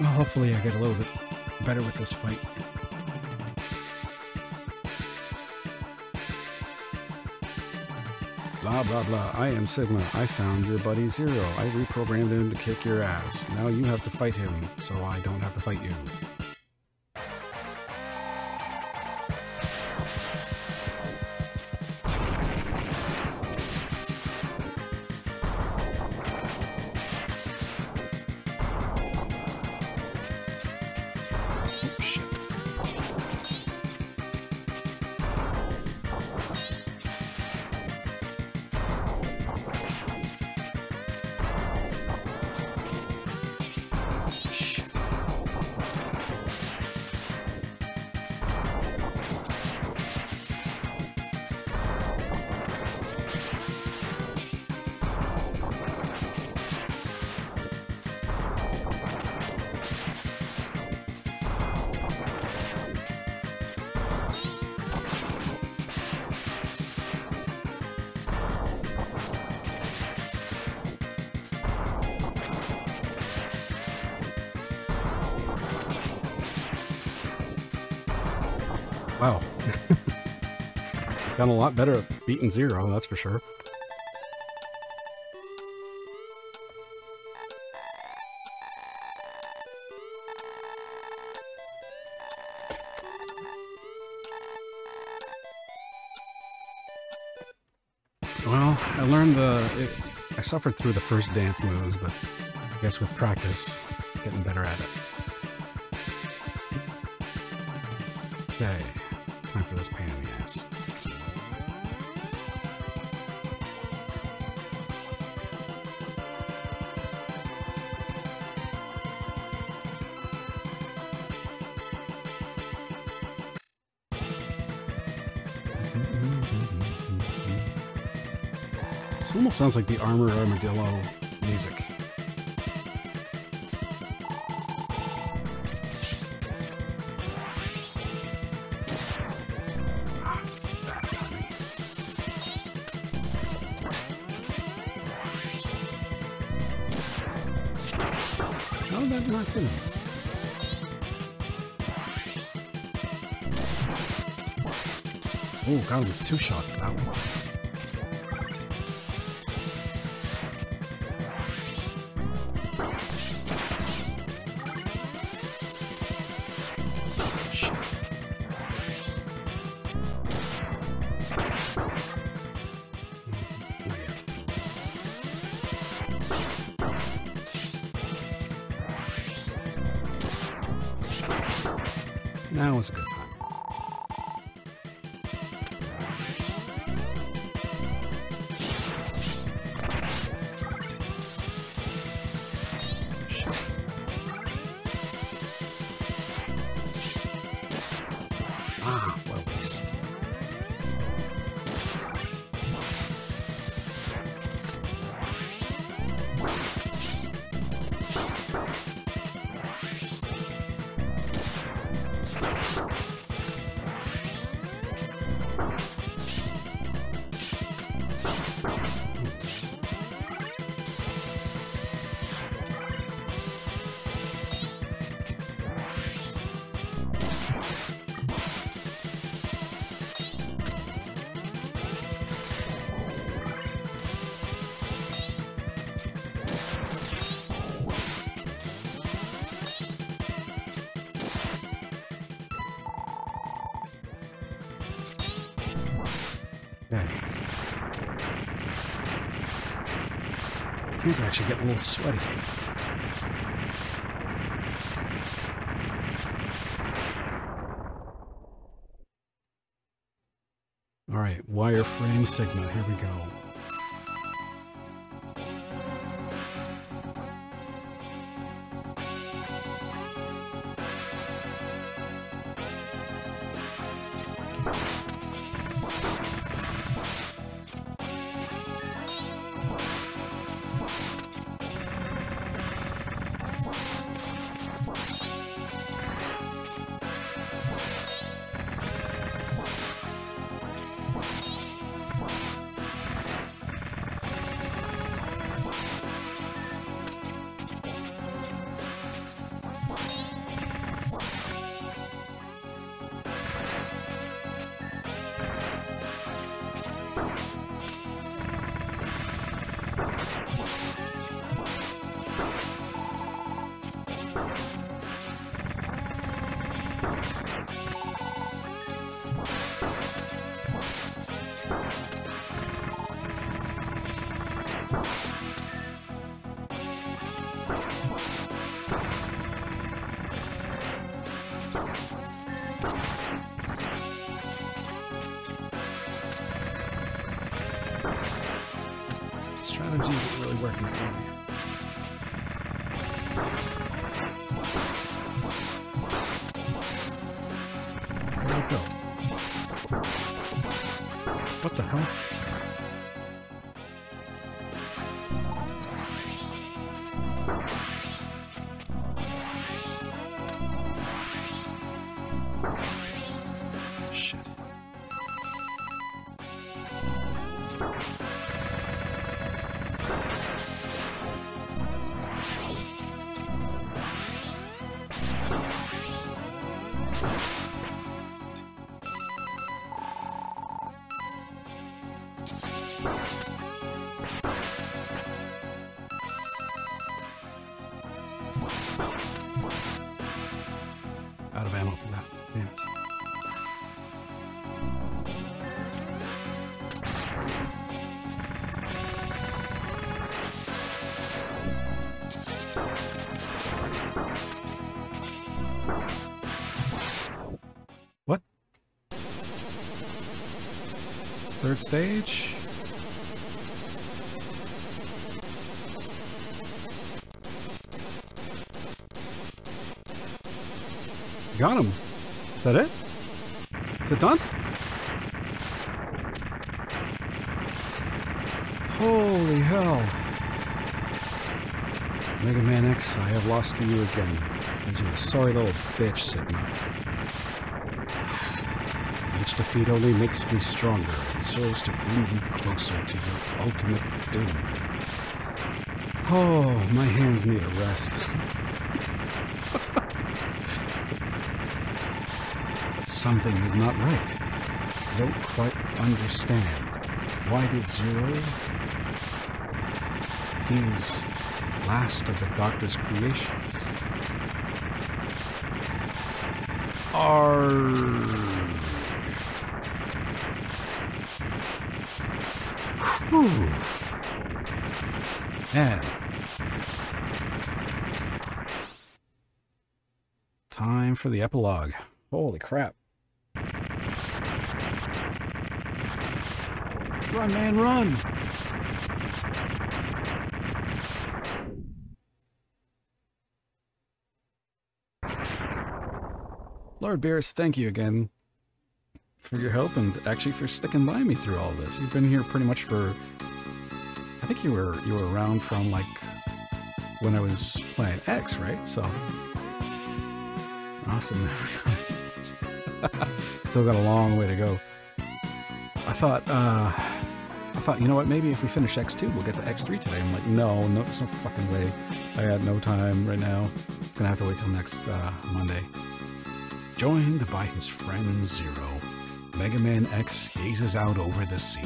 Well, hopefully I get a little bit better with this fight. Blah, blah, blah. I am Sigma. I found your buddy Zero. I reprogrammed him to kick your ass. Now you have to fight him, so I don't have to fight you. Wow. Got a lot better at beating zero, that's for sure. Well, I learned the. It, I suffered through the first dance moves, but I guess with practice, getting better at it. Okay, time for this pain in the ass. This almost sounds like the Armor Armadillo music. How not? Oh, him with two shots that one. Now is a good time. Ah, Hands are actually getting a little sweaty. All right, wireframe Sigma, here we go. Thank Strategy isn't really working for me. Where'd go? What the hell? Third stage? Got him. Is that it? Is it done? Holy hell. Mega Man X, I have lost to you again. Because you're a sorry little bitch, Sigma. Each defeat only makes me stronger and serves to bring you closer to your ultimate doom. Oh, my hands need a rest. Something is not right. I don't quite understand. Why did Zero? He's last of the Doctor's creations. Arrgh. Whew. Man. Time for the epilogue. Holy crap. Run, man, run! Lord Beerus, thank you again for your help and actually for sticking by me through all this. You've been here pretty much for I think you were you were around from like when I was playing X, right? So awesome. Still got a long way to go. I thought uh I thought, you know what, maybe if we finish X2, we'll get to X3 today. I'm like, no, no, there's no fucking way. I had no time right now. It's gonna have to wait till next uh, Monday. Joined by his friend Zero, Mega Man X gazes out over the sea.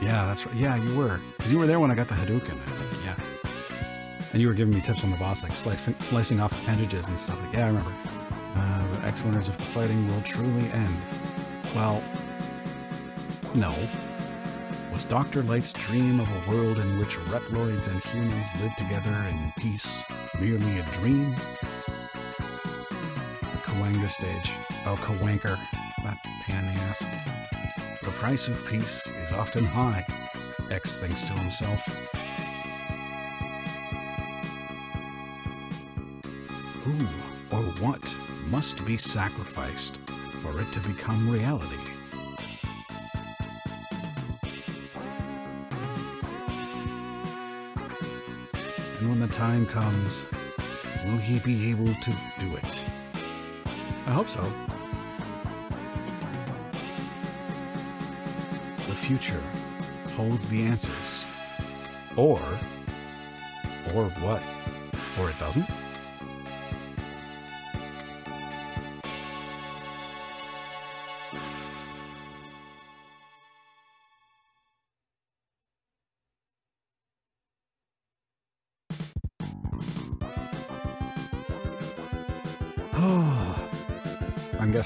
Yeah, that's right. Yeah, you were. You were there when I got the Hadouken, Yeah. And you were giving me tips on the boss, like sli- slicing off appendages and stuff. Like, yeah, I remember. Uh, the X wonders if the fighting will truly end. Well, no. Was Dr. Light's dream of a world in which Reploids and humans live together in peace merely a dream? Kawanga stage. Oh, Kawanker. That pan ass. The price of peace is often high, X thinks to himself. Who or what must be sacrificed for it to become reality? And when the time comes, will he be able to do it? I hope so. The future holds the answers. Or, or what? Or it doesn't?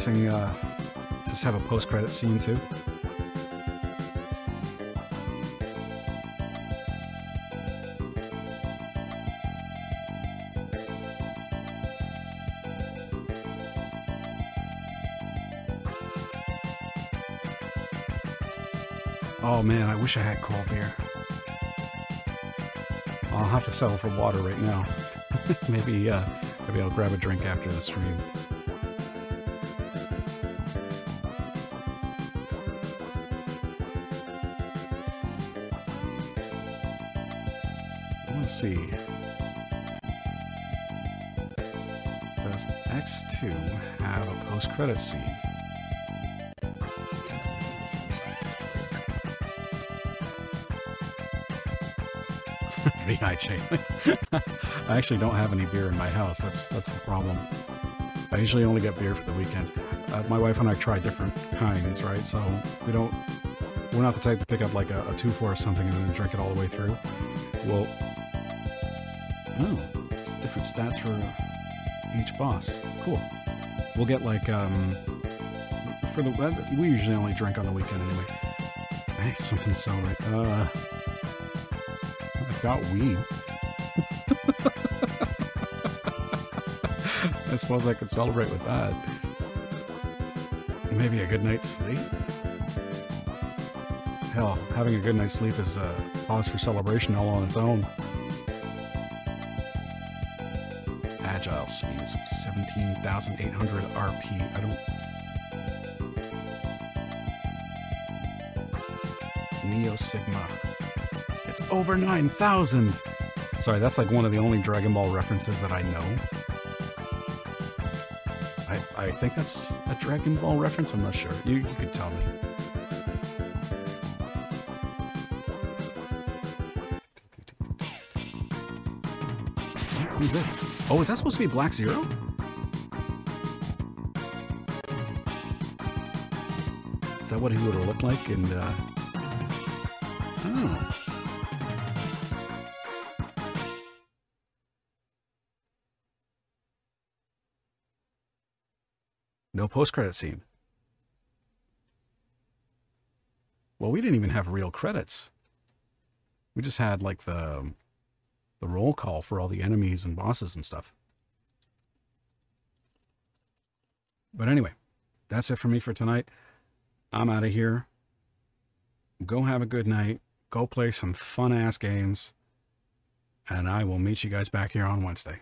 guessing, uh, does this have a post-credit scene too? Oh man, I wish I had cold beer. I'll have to settle for water right now. maybe, uh, maybe I'll grab a drink after the stream. See. Does X2 have a post-credit scene? VIJ. I actually don't have any beer in my house. That's that's the problem. I usually only get beer for the weekends. Uh, my wife and I try different kinds, right? So we don't. We're not the type to pick up like a, a two four or something and then drink it all the way through. Well, oh, it's different stats for each boss. Cool. We'll get like um for the we usually only drink on the weekend anyway. Hey, something to celebrate. Uh, I've got weed. I suppose I could celebrate with that. Maybe a good night's sleep. Hell, having a good night's sleep is a cause for celebration all on its own. Agile speeds 17,800 RP. I don't. Neo Sigma. It's over 9,000! Sorry, that's like one of the only Dragon Ball references that I know. I, I think that's a Dragon Ball reference, I'm not sure. You, you could tell me. Who's this? Oh, is that supposed to be Black Zero? Is that what he would have looked like? And, uh... Oh. No post-credit scene. Well, we didn't even have real credits. We just had, like, the the roll call for all the enemies and bosses and stuff. But anyway, that's it for me for tonight. I'm out of here. Go have a good night. Go play some fun ass games. And I will meet you guys back here on Wednesday.